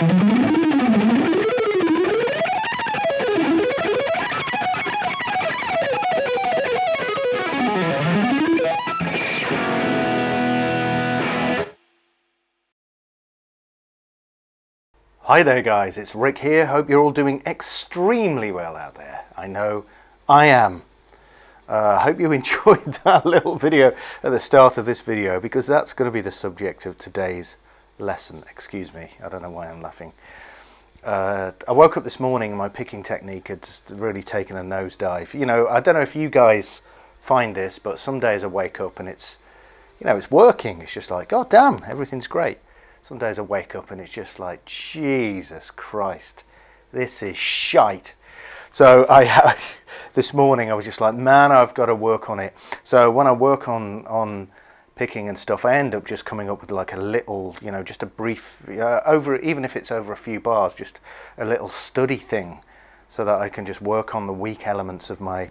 Hi there guys, it's Rick here. Hope you're all doing extremely well out there. I know I am. I uh, hope you enjoyed that little video at the start of this video because that's going to be the subject of today's lesson. Excuse me, I don't know why I'm laughing. Uh, I woke up this morning and my picking technique had just really taken a nosedive. You know, I don't know if you guys find this, but some days I wake up and it's, you know, it's working. It's just like, God damn, everything's great. Some days I wake up and it's just like, Jesus Christ, this is shite. So I this morning I was just like, man, I've got to work on it. So when I work on on picking and stuff, I end up just coming up with like a little, you know, just a brief uh, over, even if it's over a few bars, just a little study thing, so that I can just work on the weak elements of my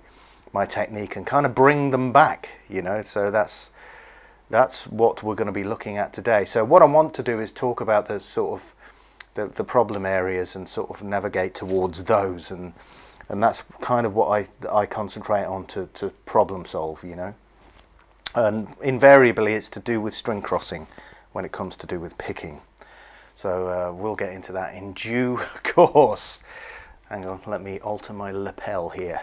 my technique and kind of bring them back, you know. So that's that's what we're going to be looking at today. So what I want to do is talk about the sort of the, the problem areas and sort of navigate towards those and and that's kind of what I, I concentrate on to, to problem solve, you know. And invariably it's to do with string crossing when it comes to do with picking. So uh, we'll get into that in due course. Hang on, let me alter my lapel here.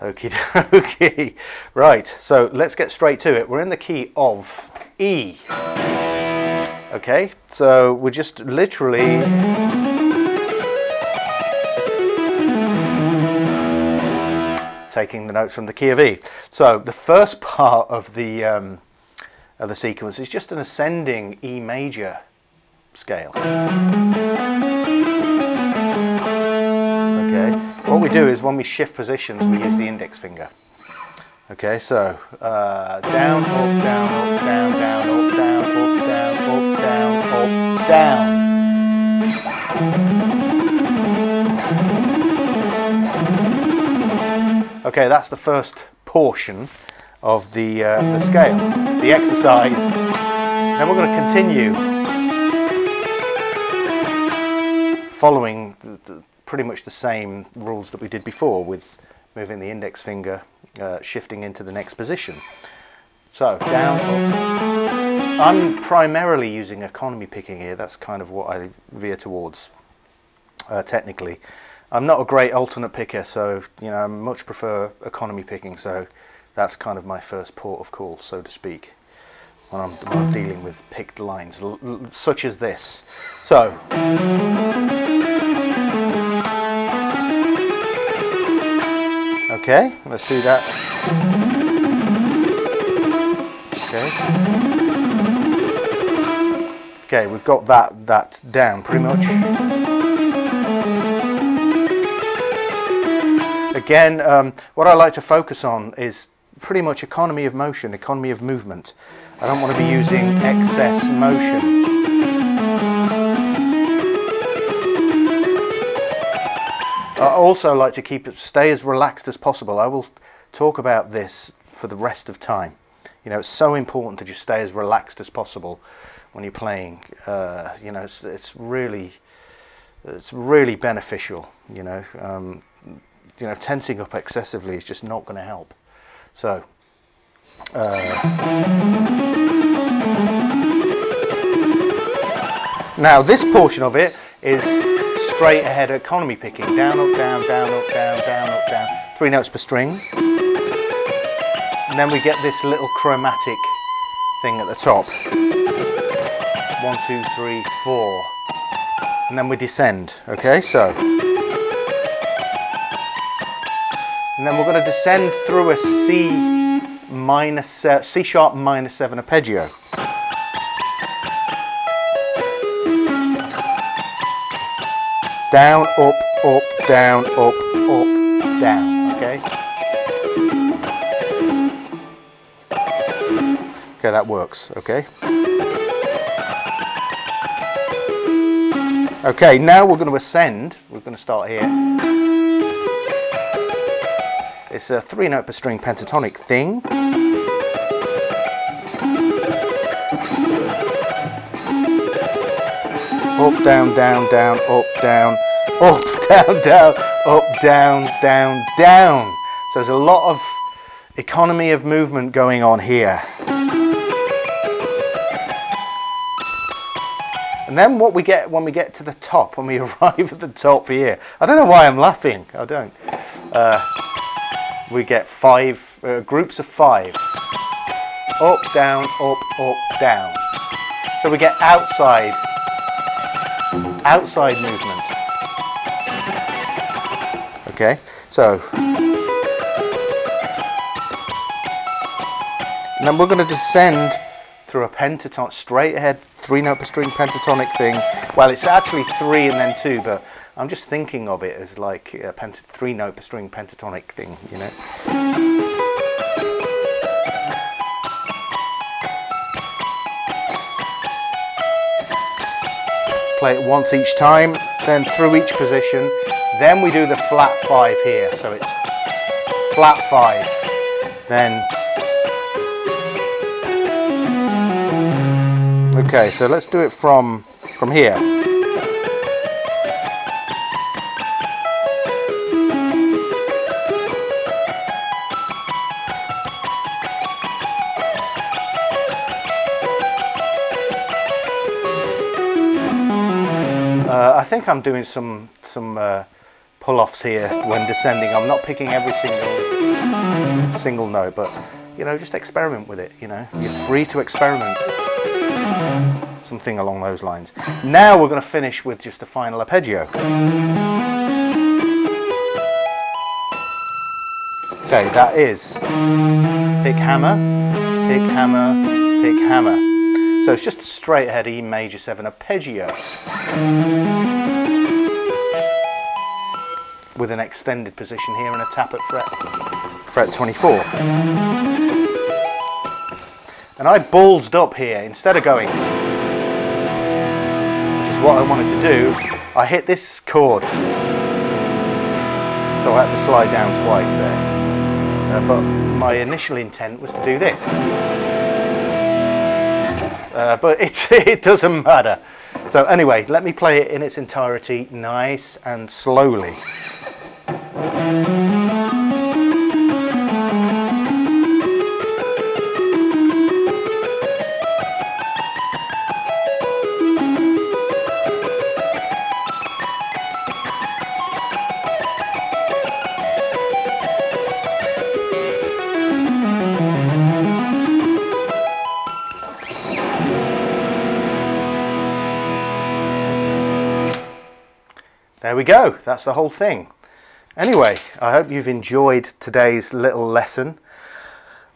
Okie dokie. Right, so let's get straight to it. We're in the key of E. Okay, so we're just literally taking the notes from the key of E. So the first part of the um, of the sequence is just an ascending E major scale. Okay. What we do is when we shift positions, we use the index finger. Okay, so uh, down, up, down, up, down, down, up, down, up, down, up, down, up, down. Okay, that's the first portion of the, uh, the scale, the exercise. Then we're going to continue following the, the pretty much the same rules that we did before with moving the index finger, uh, shifting into the next position. So down, up. I'm primarily using economy picking here. That's kind of what I veer towards uh, technically. I'm not a great alternate picker, so you know I much prefer economy picking. So that's kind of my first port of call, so to speak, when I'm, when I'm dealing with picked lines, such as this. So. Okay, let's do that. Okay. Okay, we've got that that down pretty much. Again, um, what I like to focus on is pretty much economy of motion, economy of movement. I don't want to be using excess motion. I also like to keep it stay as relaxed as possible. I will talk about this for the rest of time. You know, it's so important to just stay as relaxed as possible when you're playing. Uh, you know, it's, it's, really, it's really beneficial. You know, um, you know, tensing up excessively is just not going to help. So. Uh, now this portion of it is straight ahead economy picking. Down, up, down, down, up, down, down, up, down. Three notes per string. And then we get this little chromatic thing at the top. One, two, three, four. And then we descend, okay? So. And then we're going to descend through a C minus, uh, C sharp minus seven arpeggio. Down, up, up, down, up, up, down, okay? Okay, that works, okay? Okay, now we're going to ascend. We're going to start here. It's a three note per string pentatonic thing. up, down, down, down, up, down, up, down, down, up, down, down, down. So there's a lot of economy of movement going on here. And then what we get when we get to the top, when we arrive at the top here, I don't know why I'm laughing, I don't. Uh, we get five, uh, groups of five. Up, down, up, up, down. So we get outside, outside movement. Okay, so. Then we're going to descend through a pentatonic, straight ahead, three note per string pentatonic thing. Well, it's actually three and then two, but I'm just thinking of it as like a three note per string pentatonic thing, you know. Play it once each time, then through each position. Then we do the flat five here. So it's flat five, then Okay, so let's do it from from here. Uh, I think I'm doing some some uh, pull-offs here when descending. I'm not picking every single single note, but you know, just experiment with it. You know, you're free to experiment something along those lines. Now we're going to finish with just a final arpeggio. Okay, that is pick hammer, pick hammer, pick hammer. So it's just a straight ahead E major 7 arpeggio with an extended position here and a tap at fret, fret 24. And I ballsed up here instead of going, what I wanted to do, I hit this chord. So I had to slide down twice there. Uh, but my initial intent was to do this. Uh, but it, it doesn't matter. So anyway, let me play it in its entirety, nice and slowly. There we go, that's the whole thing. Anyway, I hope you've enjoyed today's little lesson.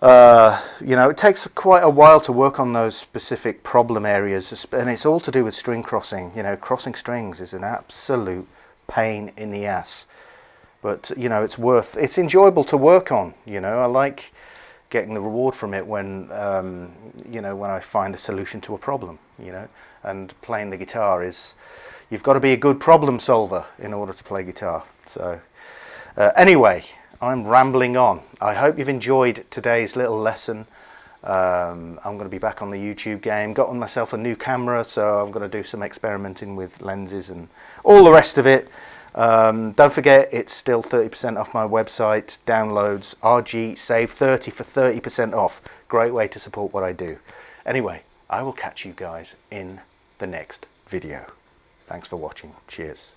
Uh, you know, it takes quite a while to work on those specific problem areas, and it's all to do with string crossing. You know, crossing strings is an absolute pain in the ass. But, you know, it's worth, it's enjoyable to work on, you know. I like getting the reward from it when, um, you know, when I find a solution to a problem, you know. And playing the guitar is, you've got to be a good problem solver in order to play guitar. So uh, anyway, I'm rambling on. I hope you've enjoyed today's little lesson. Um, I'm going to be back on the YouTube game. Got on myself a new camera, so I'm going to do some experimenting with lenses and all the rest of it. Um, don't forget, it's still 30% off my website. Downloads RG Save 30 for 30% off. Great way to support what I do. Anyway, I will catch you guys in the next video. Thanks for watching. Cheers.